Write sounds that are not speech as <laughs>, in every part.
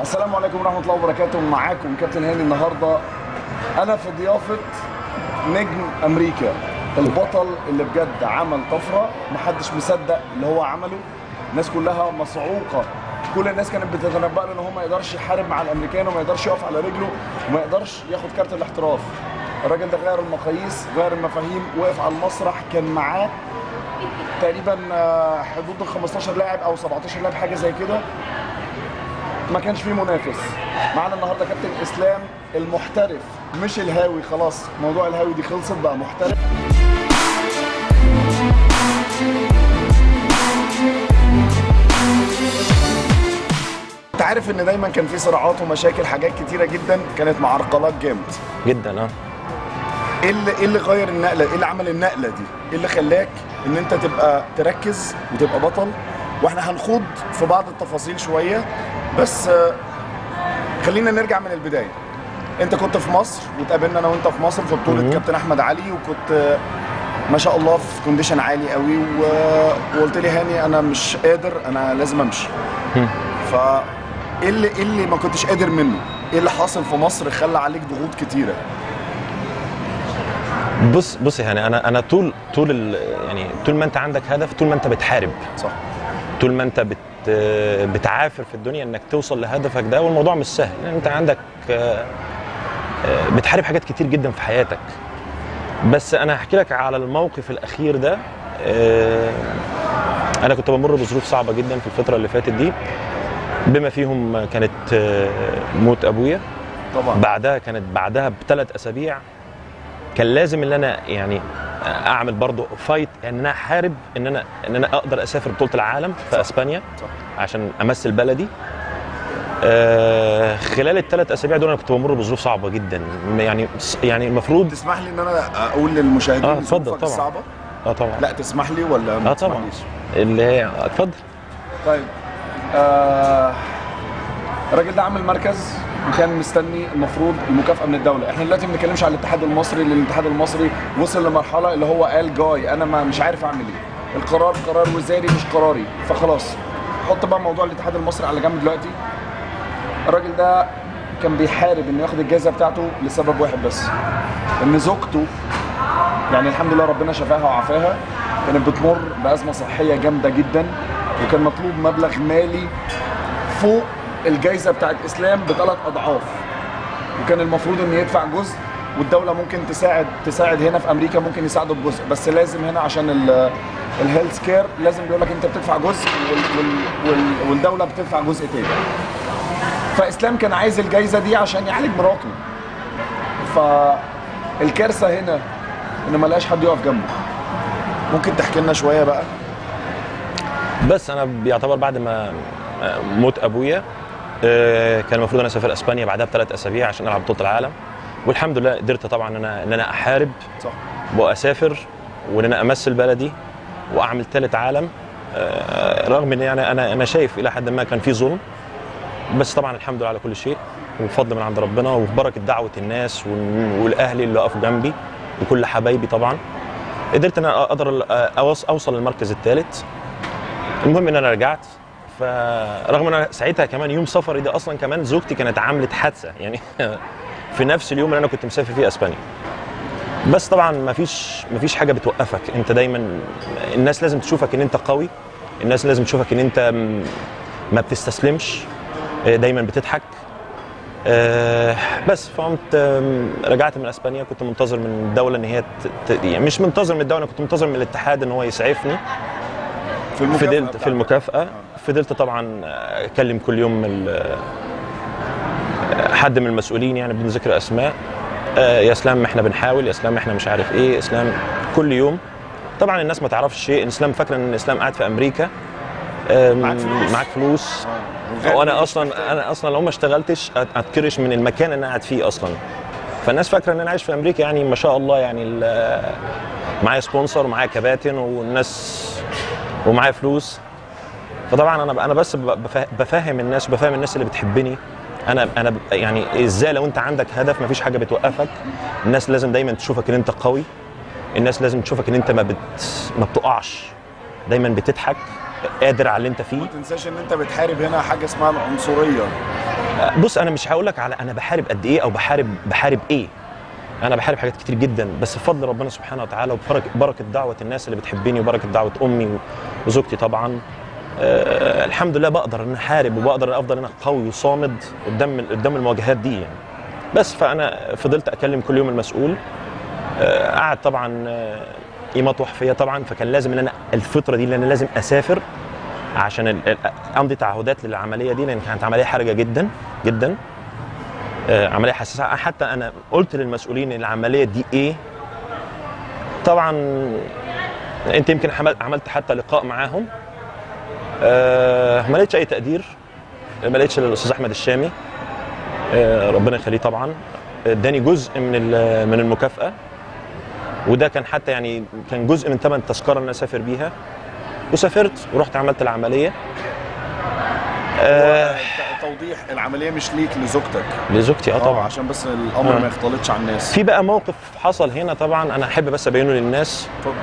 السلام عليكم ورحمة الله وبركاته. معاكم كابتن هاني النهارده. أنا في ضيافة نجم أمريكا البطل اللي بجد عمل طفرة محدش مصدق اللي هو عمله. الناس كلها مصعوقه كل الناس كانت بتتنبأ له إن هو ما يقدرش يحارب مع الأمريكان وما يقدرش يقف على رجله وما يقدرش ياخد كارت الاحتراف. الراجل ده غير المقاييس غير المفاهيم وقف على المسرح كان معاه تقريبا آه، حدود ال 15 لاعب أو 17 لاعب حاجة زي كده. ما كانش فيه منافس. معانا النهارده كابتن إسلام المحترف مش الهاوي خلاص. موضوع الهاوي دي خلصت بقى محترف. انت عارف إن دايما كان في صراعات ومشاكل حاجات كتيرة جدا كانت معرقلات جامد. جدا آه. إيه اللي إيه اللي غير النقلة؟ إيه اللي عمل النقلة دي؟ إيه اللي خلاك إن أنت تبقى تركز وتبقى بطل؟ وإحنا هنخوض في بعض التفاصيل شوية بس آه، خلينا نرجع من البداية. انت كنت في مصر واتقابلنا أنا وانت في مصر في بطولة. كابتن أحمد علي وكنت آه، ما شاء الله في كونديشن عالي قوي و- وقلت لي هاني أنا مش قادر أنا لازم أمشي. ف إيه اللي إيه اللي ما كنتش قادر منه؟ إيه اللي حاصل في مصر خلى عليك ضغوط كتيرة؟ بص بص يعني أنا أنا طول طول يعني طول ما أنت عندك هدف طول ما أنت بتحارب. صح. طول ما انت بت بتعافر في الدنيا انك توصل لهدفك ده والموضوع مش سهل. لأن انت عندك آه، آه، بتحارب حاجات كتير جدا في حياتك. بس أنا هحكي لك على الموقف الأخير ده. آه، أنا كنت بمر بظروف صعبة جدا في الفترة اللي فاتت دي. بما فيهم كانت موت أبويا. طبعا. بعدها كانت بعدها بثلاث أسابيع كان لازم إن أنا يعني أعمل برضه فايت إن أنا أحارب إن أنا إن أنا أقدر أسافر بطولة العالم في إسبانيا صح. عشان أمثل بلدي. آه خلال الثلاث أسابيع دول أنا كنت بمر بظروف صعبة جدا. يعني يعني المفروض تسمح لي إن أنا أقول للمشاهدين آه، اتفضل طبعا. الصعبة؟ آه طبعا. لا تسمح لي ولا ما آه طبعا؟ اللي هي اتفضل. طيب آه الراجل ده عامل مركز؟ وكان مستني المفروض المكافأة من الدولة. إحنا دلوقتي ما بنتكلمش على الاتحاد المصري لأن الاتحاد المصري وصل لمرحلة اللي هو قال جاي أنا ما مش عارف أعمل إيه. القرار قرار وزاري مش قراري. فخلاص حط بقى موضوع الاتحاد المصري على جنب دلوقتي. الراجل ده كان بيحارب إنه ياخد الجائزة بتاعته لسبب واحد بس إن زوجته يعني الحمد لله ربنا شفاها وعافاها كانت بتمر بأزمة صحية جامدة جدا وكان مطلوب مبلغ مالي فوق الجائزه بتاعت إسلام بثلاث أضعاف. وكان المفروض إن يدفع جزء والدولة ممكن تساعد تساعد هنا في أمريكا ممكن يساعدوا بجزء. بس لازم هنا عشان ال health care لازم بيقول لك أنت بتدفع جزء وال وال وال والدولة بتدفع جزء تاني. فإسلام كان عايز الجائزه دي عشان يعالج مراته. فالكارثة هنا إن ما لقاش حد يقف جنبه. ممكن تحكي لنا شوية بقى؟ بس أنا بيعتبر بعد ما موت أبويا كان المفروض أنا أسافر أسبانيا بعدها بثلاث أسابيع عشان ألعب بطولة العالم. والحمد لله قدرت طبعا إن أنا إن أنا أحارب صح. وأسافر وإن أنا أمثل بلدي وأعمل ثالث عالم. آه، رغم ان يعني أنا أنا شايف إلى حد ما كان في ظلم بس طبعا الحمد لله على كل شيء وفضل من عند ربنا وبركه دعوة الناس وال- والاهلي اللي وقفوا جنبي وكل حبايبي طبعا. قدرت إن أنا أقدر أوصل للمركز الثالث. المهم إن أنا رجعت. فرغم أن أنا ساعتها كمان يوم سفري ده أصلا كمان زوجتي كانت عملت حادثة يعني <laughs> في نفس اليوم اللي أنا كنت مسافر فيه إسبانيا. بس طبعا ما فيش ما فيش حاجة بتوقفك. أنت دايما الناس لازم تشوفك إن أنت قوي الناس لازم تشوفك إن أنت ما بتستسلمش دايما بتضحك. بس فقمت رجعت من إسبانيا كنت منتظر من الدولة إن هي يعني مش منتظر من الدولة كنت منتظر من الاتحاد إن هو يسعفني. في المكافأة فضلت في. المكافأة فضلت طبعا أكلم كل يوم ال- حد من المسؤولين يعني بدون ذكر أسماء آه، يا إسلام إحنا بنحاول يا إسلام إحنا مش عارف إيه إسلام كل يوم طبعا الناس ما تعرفش شيء إسلام فاكره إن إسلام قاعد في أمريكا معاك فلوس. معاك فلوس آه. وأنا أصلا. أنا أصلا لو ما اشتغلتش أتكرش من المكان اللي أنا قاعد فيه أصلا فالناس فاكرة إن أنا عايش في أمريكا يعني ما شاء الله يعني معايا سبونسر ومعايا كباتن والناس ومعايا فلوس. فطبعا أنا أنا بس بف- بفهم الناس وبفهم الناس اللي بتحبني. أنا أنا يعني إزاي لو أنت عندك هدف مفيش حاجة بتوقفك الناس لازم دايما تشوفك إن أنت قوي. الناس لازم تشوفك إن أنت ما بت ما بتقعش. دايما بتضحك قادر على اللي أنت فيه. ما تنساش إن أنت بتحارب هنا حاجة اسمها العنصرية. بص أنا مش هقول لك على أنا بحارب قد إيه أو بحارب بحارب إيه. أنا بحارب حاجات كتير جدا بس بفضل ربنا سبحانه وتعالى وبركه بركة دعوة الناس اللي بتحبني وبركة دعوة أمي وزوجتي طبعا. أه الحمد لله بقدر إن احارب وبقدر أفضل أنا قوي وصامد قدام قدام المواجهات دي يعني. بس فأنا فضلت أكلم كل يوم المسؤول. أه قعد طبعا أه يمطوح فيا طبعا فكان لازم إن أنا الفترة دي اللي أنا لازم أسافر عشان أمضي تعهدات للعملية دي لأن كانت عملية حرجة جدا جدا. آه، عملية حساسة. حتى أنا قلت للمسؤولين ان العملية دي إيه؟ طبعا أنت يمكن عملت حتى لقاء معاهم. آه، ما لقيتش أي تقدير. ما لقيتش الأستاذ أحمد الشامي. آه، ربنا يخليه طبعا. اداني جزء من من المكافأة. وده كان حتى يعني كان جزء من ثمن التذكره اللي أنا أسافر بيها. وسافرت ورحت عملت العملية. آه توضيح العملية مش ليك لزوجتك. لزوجتي آه طبعا. عشان بس الأمر آه. ما يختلطش على الناس. في بقى موقف حصل هنا طبعا أنا أحب بس أبينه للناس. اتفضل.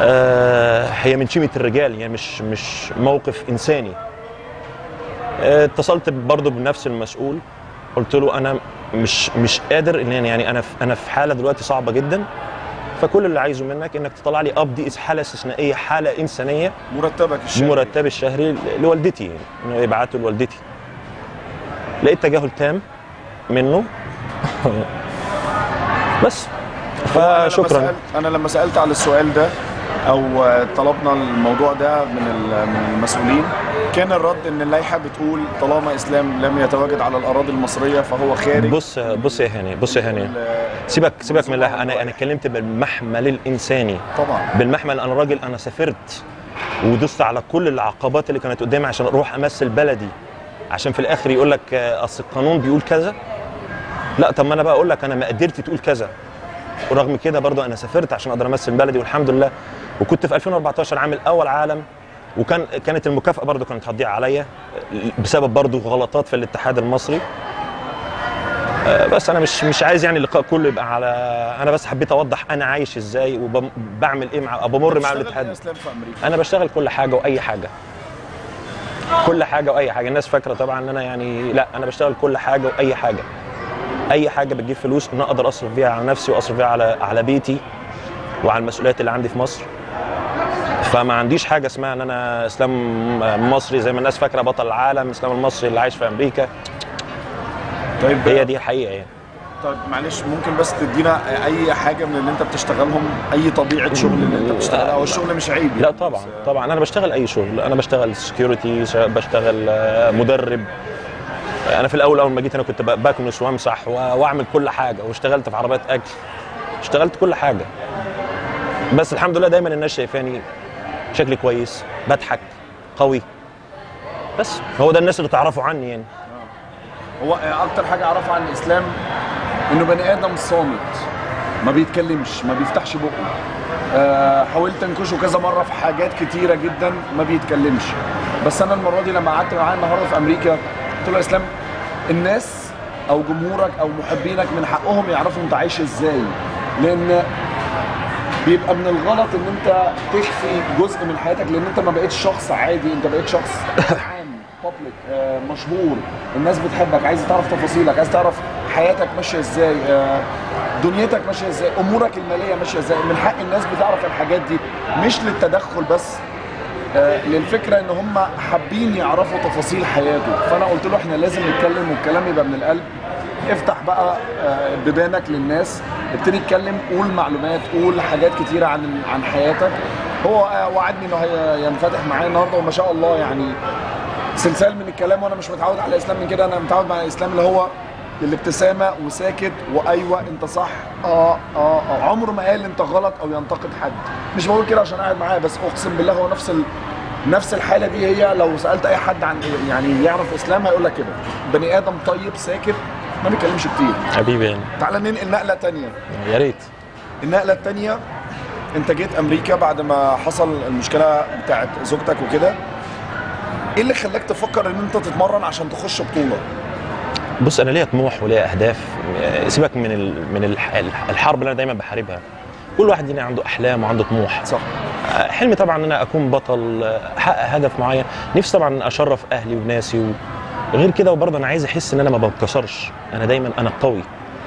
آه هي من شيمة الرجال يعني مش مش موقف إنساني. آه اتصلت برضه بنفس المسؤول. قلت له أنا مش مش قادر إن يعني أنا في أنا في حالة دلوقتي صعبة جدا. فكل اللي عايزه منك إنك تطلع لي قبضي حالة استثنائية حالة إنسانية. مرتبك الشهري. مرتبي الشهري لوالدتي يعني إنه يبعته لوالدتي. لقيت تجاهل تام منه. بس. أنا لما فشكرا. سألت- أنا لما سألت على السؤال ده أو طلبنا الموضوع ده من من المسؤولين كان الرد إن اللائحة بتقول طالما إسلام لم يتواجد على الأراضي المصرية فهو خارج. بص بص يا هاني بص يا هاني. سيبك سيبك من اللائحة. أنا أنا اتكلمت بالمحمل الإنساني. طبعا. بالمحمل أنا راجل أنا سافرت ودست على كل العقبات اللي كانت قدامي عشان أروح أمثل بلدي. عشان في الآخر يقول لك آه، أصل القانون بيقول كذا. لا طب ما أنا بقى أقول لك أنا ما قدرت تقول كذا. ورغم كده برضو أنا سافرت عشان أقدر أمثل بلدي والحمد لله. وكنت في 2014 عامل أول عالم وكان كانت المكافأة برضو كانت هتضيع عليا بسبب برضو غلطات في الاتحاد المصري. آه، بس أنا مش مش عايز يعني اللقاء كله يبقى على أنا بس حبيت أوضح أنا عايش إزاي وبعمل إيه مع بمر مع الاتحاد. إيه أنا بشتغل كل حاجة وأي حاجة. كل حاجة وأي حاجة. الناس فاكرة طبعا إن أنا يعني لا أنا بشتغل كل حاجة وأي حاجة. أي حاجة بتجيب فلوس إن أقدر أصرف بيها على نفسي وأصرف بيها على على بيتي وعلى المسؤوليات اللي عندي في مصر. فما عنديش حاجة اسمها إن أنا إسلام مصري زي ما الناس فاكرة بطل العالم إسلام المصري اللي عايش في أمريكا. طيب. هي دي الحقيقة يعني. طيب معلش ممكن بس تدينا أي حاجة من اللي أنت بتشتغلهم؟ أي طبيعة شغل اللي أنت بتشتغلها هو الشغل مش عيب لا يعني، طبعا بس- طبعا أنا بشتغل أي شغل. أنا بشتغل سكيورتي بشتغل آه، مدرب. أنا في الأول أول ما جيت أنا كنت بكنس وامسح وأعمل كل حاجة. واشتغلت في عربيات أكل. اشتغلت كل حاجة. بس الحمد لله دايما الناس شايفاني شكلي كويس بضحك قوي. بس هو ده الناس اللي تعرفوا عني يعني. هو أكتر حاجة أعرفها عن الإسلام إنه بني آدم صامت ما بيتكلمش ما بيفتحش بقه. آه، حاولت أنكشه كذا مرة في حاجات كتيرة جدا ما بيتكلمش. بس أنا المرة دي لما قعدت معاه النهارده في أمريكا قلت له يا إسلام الناس أو جمهورك أو محبينك من حقهم يعرفوا أنت عايش إزاي. لأن بيبقى من الغلط إن أنت تخفي جزء من حياتك لأن أنت ما بقتش شخص عادي أنت بقيت شخص <laughs> بابليك مشهور الناس بتحبك عايز تعرف تفاصيلك عايز تعرف حياتك ماشية إزاي آه، دنيتك ماشية إزاي أمورك المالية ماشية إزاي. من حق الناس بتعرف الحاجات دي مش للتدخل بس آه، للفكرة إن هم حابين يعرفوا تفاصيل حياته. فأنا قلت له إحنا لازم نتكلم والكلام يبقى من القلب. افتح بقى آه، بيبانك للناس. ابتدي اتكلم قول معلومات قول حاجات كتيرة عن عن حياتك. هو آه، وعدني إنه هي- ينفتح معايا النهارده وما شاء الله يعني سلسال من الكلام وأنا مش متعود على الاسلام من كده أنا متعود مع الإسلام اللي هو الابتسامة وساكت وأيوة أنت صح آه آه آه. عمره ما قال أنت غلط أو ينتقد حد. مش بقول كده عشان قاعد معاه بس أقسم بالله هو نفس ال... نفس الحالة دي هي لو سألت أي حد عن يعني يعرف إسلام هيقول لك كده. بني آدم طيب ساكت ما بيتكلمش كتير. حبيبي يعني. تعال ننقل نقلة تانية. يا ريت. النقلة التانية أنت جيت أمريكا بعد ما حصل المشكلة بتاعت زوجتك وكده. إيه اللي خلاك تفكر إن أنت تتمرن عشان تخش بطولة؟ بص أنا ليا طموح وليا أهداف. سيبك من ال... من الح... الحرب اللي أنا دايما بحاربها. كل واحد هنا عنده أحلام وعنده طموح. صح. آه، حلمي طبعا إن أنا أكون بطل آه، أحقق هدف معين. نفسي طبعا أشرف أهلي وناسي و... غير كده وبرضه أنا عايز أحس إن أنا ما بنكسرش. أنا دايما أنا قوي.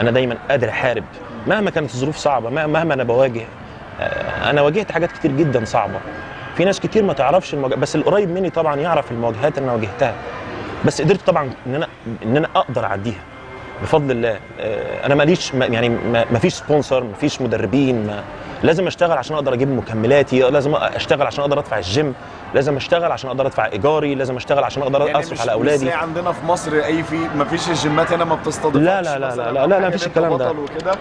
أنا دايما قادر أحارب. مهما كانت الظروف صعبة مه- مهما أنا بواجه آه، أنا واجهت حاجات كتير جدا صعبة. في ناس كتير ما تعرفش المواجهات بس القريب مني طبعا يعرف المواجهات اللي أنا واجهتها. بس قدرت طبعا إن أنا إن أنا أقدر أعديها. بفضل الله. آه، أنا ماليش ما- يعني ما ما فيش sponsor ما فيش مدربين ما لازم أشتغل عشان أقدر أجيب مكملاتي لازم أشتغل عشان أقدر أدفع الجيم لازم أشتغل عشان أقدر أدفع إيجاري لازم أشتغل عشان أقدر يعني أصرف على أولادي. زي عندنا في مصر أي في ما فيش الجيمات هنا ما بتستضيفش لا لا لا لا لا لا, إن أنت الكلام ده.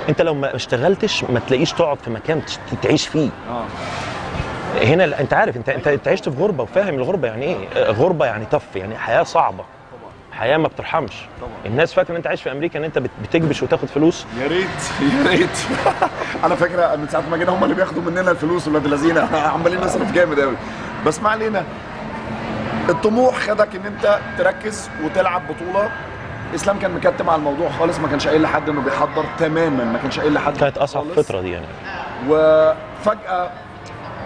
أنت لو ما اشتغلتش ما تلاقيش تقعد في مكان تعيش فيه. آه. هنا انت عارف انت انت عشت في غربة وفاهم الغربة يعني إيه. غربة يعني tough يعني حياة صعبة. حياة ما بترحمش. طبعا. الناس فاكرة إن أنت عايش في أمريكا إن أنت بت- بتكبش وتاخد فلوس. يا ريت يا ريت. <laughs> على فكرة من ساعة ما جينا هم اللي بياخدوا مننا الفلوس ولاد الذين. <laughs> عمالين نصرف جامد قوي بس ما علينا. الطموح خدك إن أنت تركز وتلعب بطولة. اسلام كان مكتم على الموضوع خالص ما كانش قايل لحد إنه بيحضر تماما ما كانش قايل لحد كانت أصعب. فترة دي يعني. وفجاه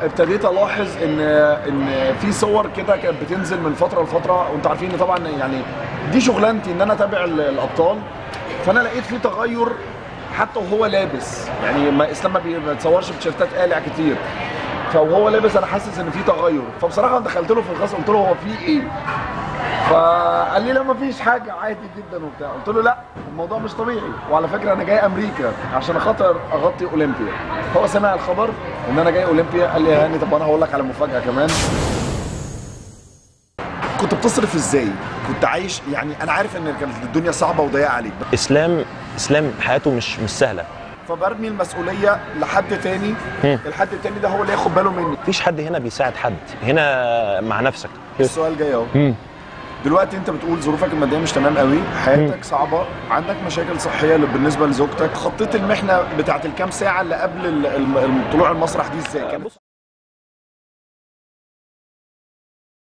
ابتديت الاحظ ان ان في صور كده كانت بتنزل من فترة لفترة وانتوا عارفين إن طبعا يعني دي شغلانتي إن أنا أتابع ال- الأبطال. فأنا لقيت في تغير حتى وهو لابس. يعني ما إسلام ما بي- ما بيتصورش بتيشيرتات قالع كتير. فوهو لابس أنا حاسس إن في تغير. فبصراحة دخلت له في الغسل قلت له هو في إيه؟ فقال لي لا ما فيش حاجة عادي جدا وبتاع. قلت له لا الموضوع مش طبيعي. وعلى فكرة أنا جاي أمريكا عشان خاطر أغطي أولمبيا. هو سمع الخبر ان أنا جاي اولمبيا قال لي يا هاني طب أنا هقول لك على مفاجأة كمان. كنت بتصرف إزاي؟ كنت عايش يعني أنا عارف ان كانت الدنيا صعبة وضيقة عليك. إسلام إسلام حياته مش مش سهلة. فبرمي المسؤولية لحد تاني. الحد التاني ده هو اللي ياخد باله مني. مفيش حد هنا بيساعد حد. هنا مع نفسك. السؤال جاي اهو. دلوقتي انت بتقول ظروفك المادية مش تمام قوي حياتك صعبة عندك مشاكل صحية بالنسبة لزوجتك خطيت المحنة بتاعت الكام ساعة اللي قبل طلوع المسرح دي إزاي؟ بص